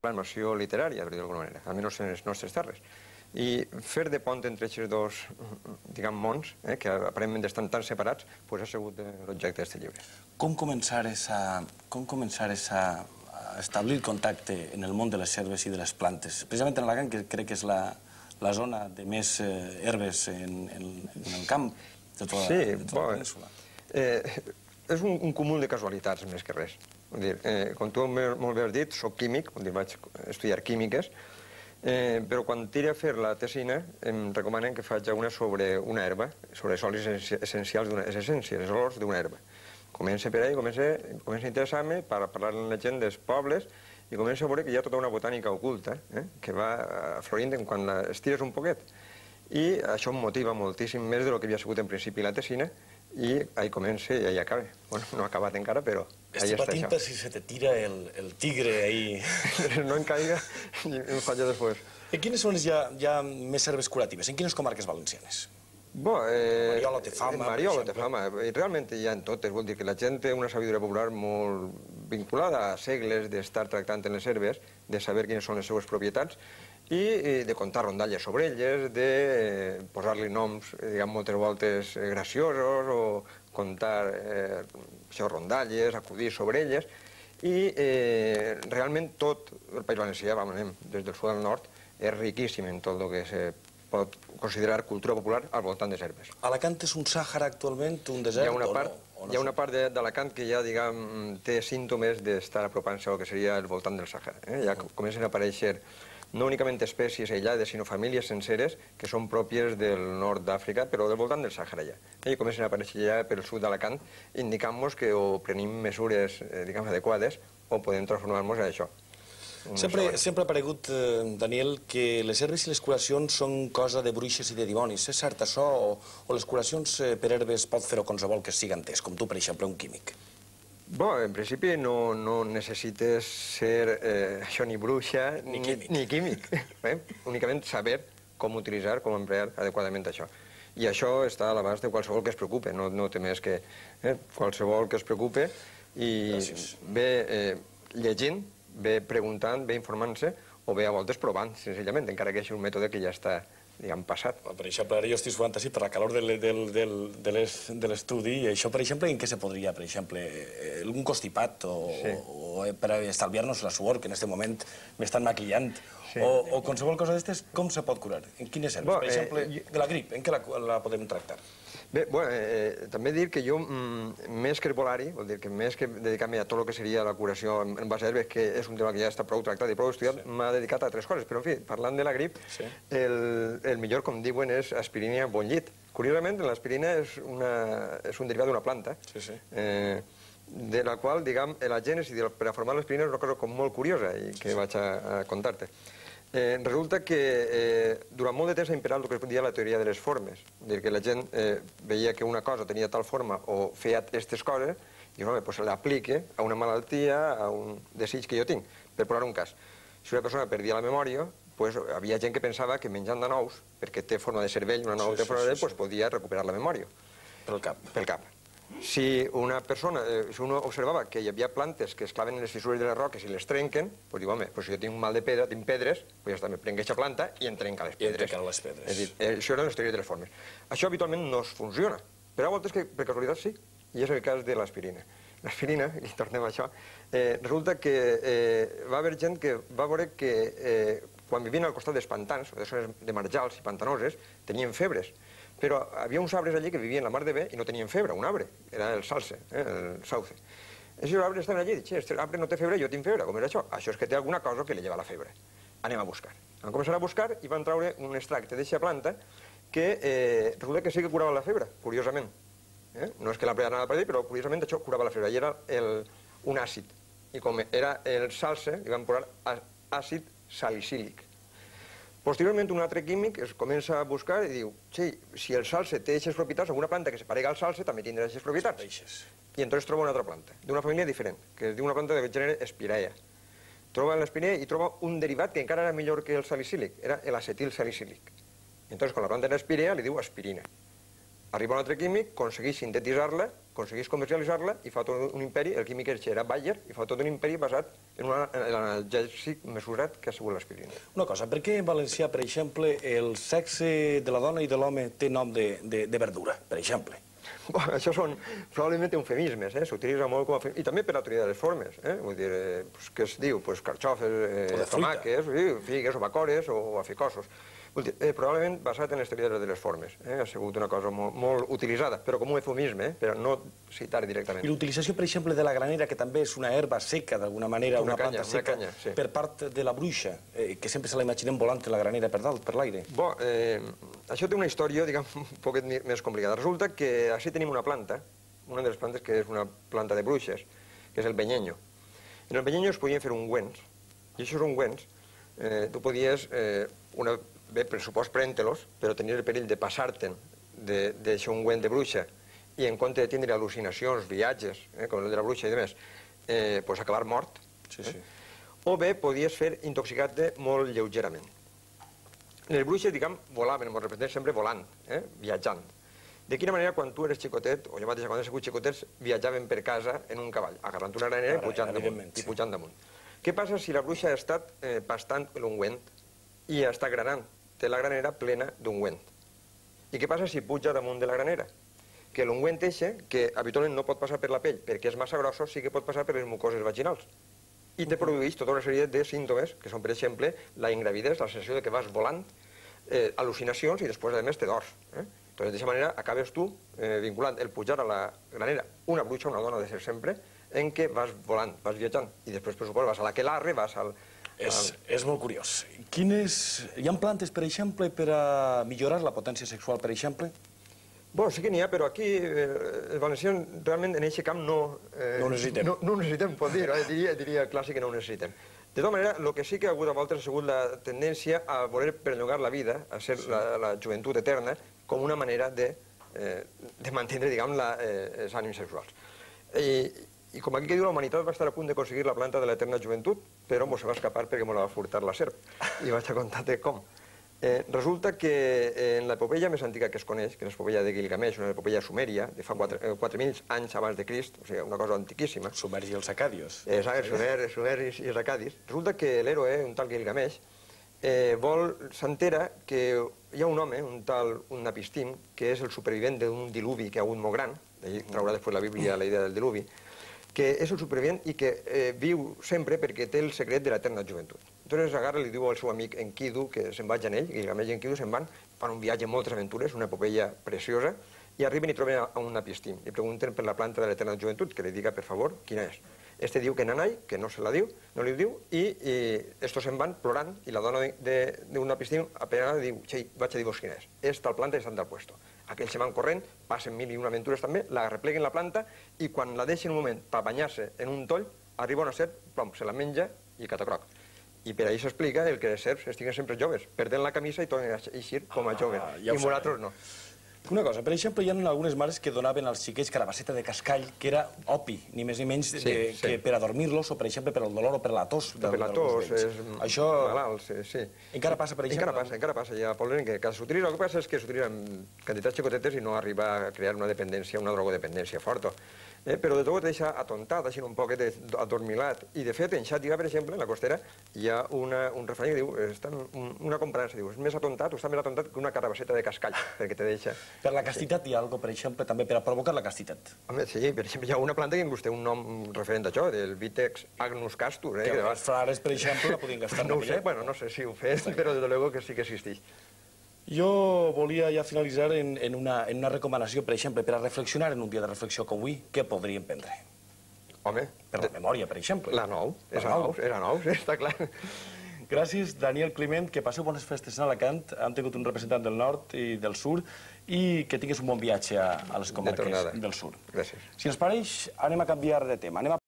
plasmació literària, per dir d'alguna manera, almenys en les nostres terres. I fer de pont entre aquests dos, diguem, mons, eh, que aparentment estan tan separats, pues, ha sigut eh, l'objecte d'aquest llibre. Com començar, a, com començar a establir contacte en el món de les herbes i de les plantes? Precisament en Alacant, que crec que és la, la zona de més eh, herbes en, en, en el camp de tota, sí, de tota bo, la península. Eh, és un, un cúmul de casualitats, més que res. Vull dir, eh, com tu molt bé has dit, soc químic, vull dir, vaig estudiar químiques, Eh, però quan tiri a fer la tesina em recomanen que faig una sobre una herba, sobre els olis essencials d'una essència, les olors d'una herba. Comença per ahí, comença, comença a interessar-me per parlar amb la gent dels pobles i comença a veure que hi ha tota una botànica oculta eh, que va florint quan la estires un poquet. I això em motiva moltíssim més del que havia sigut en principi la tesina i ahí comença i ahí acaba. Bueno, no ha acabat encara, però ahí Estic està patint això. per si se te tira el, el tigre ahí. no em caiga i em falla després. I quines són les ja, ja més herbes curatives? En quines comarques valencianes? Bo, eh, Mariola té fama, en Mariola té fama. I realment hi ha en totes. Vol dir que la gent té una sabidoria popular molt vinculada a segles d'estar tractant en les herbes, de saber quines són les seues propietats i eh, de contar rondalles sobre elles, de eh, posar-li noms, eh, diguem, moltes voltes eh, graciosos o contar eh, això, rondalles, acudir sobre elles. I eh, realment tot el País Valencià, vam, anem, des del sud al nord, és riquíssim en tot el que se pot considerar cultura popular al voltant de herbes. Alacant és un Sàhara actualment, un desert, Hi ha una o part, no? O no hi ha una part de- d'Alacant que ja, diguem, té símptomes d'estar apropant-se al que seria el voltant del Sàhara. Eh? Ja comencen a aparèixer no únicament espècies aïllades, sinó famílies senceres que són pròpies del nord d'Àfrica, però del voltant del Sàhara ja. I comencen a aparèixer ja per el sud d'Alacant, indicant-nos que o prenim mesures, eh, diguem, adequades, o podem transformar-nos en això. Sempre, segona. sempre ha aparegut, eh, Daniel, que les herbes i les curacions són cosa de bruixes i de dimonis. És cert això? O, o les curacions eh, per herbes pot fer-ho qualsevol que sigui entès, com tu, per exemple, un químic? Bo, en principi no, no necessites ser eh, això ni bruixa Ni ni, químic. ni químic. Eh? Únicament saber com utilitzar, com emplear adequadament això. I això està a l'abast de qualsevol que es preocupe, no, no té més que eh, qualsevol que es preocupe i Gràcies. ve eh, llegint, ve preguntant, ve informant-se o ve a voltes provant, senzillament, encara que és un mètode que ja està, diguem, passat. Per exemple, ara jo estic suant així per la calor del, del, del, de les- de l'estudi. i Això, per exemple, en què se podria, per exemple, eh, algun constipat o, Sí. o eh, per estalviar-nos la suor, que en aquest moment m'estan maquillant, Sí. o, o qualsevol cosa d'aquestes, com se pot curar? En quines herbes? Bo, per eh, exemple, jo- de la grip, en què la, la podem tractar? Bé, bueno, eh, també dir que jo, mm, més que herbolari, vol dir que més que dedicar-me a tot el que seria la curació en, en base a herbes, que és un tema que ja està prou tractat i prou estudiat, m'ha dedicat a altres coses. Però, en fi, parlant de la grip, Sí. el, el millor, com diuen, és aspirina bon llit. Curiosament, l'aspirina és, una, és un derivat d'una planta, Sí, sí. eh, de la qual, diguem, la gènesi per a formar l'aspirina és una cosa com molt curiosa i que vaig a, a contar-te. Eh, resulta que eh, durant molt de temps ha imperat el que es dia la teoria de les formes. Dir, que la gent eh, veia que una cosa tenia tal forma o feia aquestes coses i home, pues, l'aplique a una malaltia, a un desig que jo tinc. Per posar un cas, si una persona perdia la memòria, pues, havia gent que pensava que menjant de nous, perquè té forma de cervell, una nou Sí, sí, forma de sí, cervell, pues, podia recuperar la memòria Pel cap. pel cap. Si una persona, eh, si uno observava que hi havia plantes que es claven en les fissures de les roques i les trenquen, pues diu, home, pues si jo tinc un mal de pedra, tinc pedres, pues ja està, me prenc aquesta planta i em trenca les I em pedres. trenca les pedres. És a dir, eh, això les teories de les formes. Això habitualment no es funciona, però a voltes que per casualitat sí, i és el cas de l'aspirina. L'aspirina, i tornem a això, eh, resulta que eh, va haver gent que va veure que eh, quan vivien al costat dels pantans, o de zones de marjals i pantanoses, tenien febres. Però havia uns arbres allí que vivien la mar de bé i no tenien febre, un arbre, era el salse, eh, el sauce. Aquests arbres estaven allí dic, aquest arbre no té febre, jo tinc febre, com és això? Això és que té alguna cosa que li lleva la febre. Anem a buscar. Van començar a buscar i van treure un extracte d'aquesta planta que eh, resulta que sí que curava la febre, curiosament. Eh? No és que la planta anava per allà, però curiosament això curava la febre. I era el, un àcid. I com era el salse, li van posar àcid salicílic. Posteriorment, un altre químic es comença a buscar i diu, sí, si el salse té aquestes propietats, alguna planta que se parega al salse també tindrà aquestes propietats. I entonces troba una altra planta, d'una família diferent, que es diu una planta de gènere espirea. Troba l'espirea i troba un derivat que encara era millor que el salicílic, era l'acetil salicílic. Entonces, quan la planta era espirea, li diu aspirina. Arriba un altre químic, aconsegueix sintetitzar-la, aconsegueix comercialitzar-la i fa tot un imperi, el químic era Bayer, i fa tot un imperi basat en un analgèsic mesurat que ha sigut l'aspirina. Una cosa, per què en valencià, per exemple, el sexe de la dona i de l'home té nom de, de, de verdura, per exemple? Bueno, això són probablement eufemismes, eh? s'utilitza molt com a... I també per la teoria de les formes, eh? vull dir, eh, pues, què es diu? Pues, carxofes, eh, tomàquets, sí, figues o bacores o aficosos. Eh, probablement basat en les teories de les formes. Eh? Ha sigut una cosa molt, molt utilitzada, però com un eufemisme, eh? per no citar directament. I l'utilització, per exemple, de la granera, que també és una herba seca, d'alguna manera, una, una canya, planta seca, una canya, sí. per part de la bruixa, eh, que sempre se la imaginem volant la granera per dalt, per l'aire. Bo, eh, això té una història, diguem, un poquet més complicada. Resulta que així tenim una planta, una de les plantes que és una planta de bruixes, que és el benyeño. En el benyeño es podien fer ungüents, i aquests ungüents eh, tu podies, eh, una, bé, per supost, però tenies el perill de passar-te'n d'això ungüent de bruixa i en compte de tindre al·lucinacions, viatges, eh, com el de la bruixa i demés, eh, pues acabar mort. Sí, sí. Eh? O bé podies fer intoxicat-te molt lleugerament. Les bruixes, diguem, volaven, ens representen sempre volant, eh, viatjant. De quina manera, quan tu eres xicotet, o jo mateix quan he sigut xicotets, viatjaven per casa en un cavall, agarrant una granera i pujant damunt. I pujant damunt. Què passa si la bruixa ha estat eh, pastant l'ungüent i està granant? Té la granera plena d'ungüent. I què passa si puja damunt de la granera? Que l'ungüent eixe, que habitualment no pot passar per la pell perquè és massa grosso, sí que pot passar per les mucoses vaginals. I te produeix tota una sèrie de símptomes, que són, per exemple, la ingravidesa, la sensació de que vas volant, eh, al·lucinacions i després, a més, te dors. Eh? Entonces, d'aquesta manera, acabes tu eh, vinculant el pujar a la granera, una bruixa, una dona de ser sempre, en què vas volant, vas viatjant, i després, per suposo, vas a l'aquelarre, vas al... És, és molt curiós. Quines... Hi ha plantes, per exemple, per a millorar la potència sexual, per exemple? Bueno, sí que n'hi ha, però aquí eh, els valencians realment en aquest camp no... Eh, no ho necessitem. No, no ho necessitem, pot dir, eh? diria, diria clàssic que no ho necessitem. De tota manera, el que sí que ha hagut a voltes ha sigut la tendència a voler perllongar la vida, a ser sí. la, la joventut eterna, com una manera de, eh, de mantenir, diguem, la, eh, els ànims sexuals. I, i com aquí que diu, la humanitat va estar a punt d'aconseguir la planta de l'eterna joventut, però mos va escapar perquè mos la va furtar la serp. I vaig a contar-te com. Eh, resulta que eh, en l'epopeia més antiga que es coneix, que és l'epopeia de Gilgamesh, una epopeia sumèria, de fa 4.000 eh, anys abans de Crist, o sigui, una cosa antiquíssima. Sumers i els acadios. Eh, Sumer, Sumer i, i els acadis. Resulta que l'héroe, un tal Gilgamesh, eh, vol s'entera que hi ha un home, un tal un Napistim, que és el supervivent d'un diluvi que ha hagut molt gran, d'allí traurà després la Bíblia la idea del diluvi, que és el supervivent i que eh, viu sempre perquè té el secret de l'eterna joventut. Entonces agarra i li diu al seu amic Enkidu que se'n vaig en ell, Gilgamesh i Enkidu se'n van, fan un viatge amb moltes aventures, una epopeia preciosa, i arriben i troben a un napistim. I pregunten per la planta de l'eterna joventut, que li diga, per favor, quina és. Este diu que Nanai, que no se la diu, no li diu, i, i estos se'n van plorant, i la dona d'un napistim apenada diu, xei, vaig a dir-vos quina és. És tal planta i està en tal puesto. Aquells se van corrent, passen mil i una aventures també, la repleguen la planta, i quan la deixen un moment per banyar-se en un toll, arriba una serp, plom, se la menja i catacroc. I per ahir s'explica el que les serps estiguen sempre joves, perdent la camisa i tornen a eixir com a joves, Ah, ja i nosaltres no. Una cosa, per exemple, hi ha algunes mares que donaven als xiquets carabasseta de cascall, que era opi, ni més ni menys sí. que per a dormir-los, o per exemple per al dolor o per la tos. per la tos, és Això malalt, sí, sí. encara passa, per exemple? Encara passa, encara passa. Hi ha pobles en què que s'utilitza, el que passa és que s'utilitza en quantitats xicotetes i no arriba a crear una dependència, una drogodependència forta. Eh, però de tot deixa atontat, així un poquet de- adormilat. I de fet, en Xàtiva, per exemple, en la costera, hi ha una, un refrany que diu, està un- una comparança, diu, és més atontat o està més atontat que una carabasseta de cascall, perquè te deixa... Per la castitat hi ha algo, per exemple, també per a provocar la castitat. Home, sí, per exemple, hi ha una planta que inclús té un nom referent a això, del Vitex agnus castus. Eh, Que de els frares, per exemple, la podien gastar. No ho sé, bueno, no sé si ho fes, però desde luego que sí que existeix. Jo volia ja finalitzar en, en, una, en una recomanació, per exemple, per a reflexionar en un dia de reflexió com avui, què podríem prendre? Home, Per la memòria, per exemple. la nou, és La nou. nou, és a nou, sí, està clar. Gràcies, Daniel Climent, que passeu bones festes a Alacant. Hem tingut un representant del nord i del sud i que tingues un bon viatge a, a les comarques tornada. del sud. Gràcies. Si els pareix, anem a canviar de tema. Anem a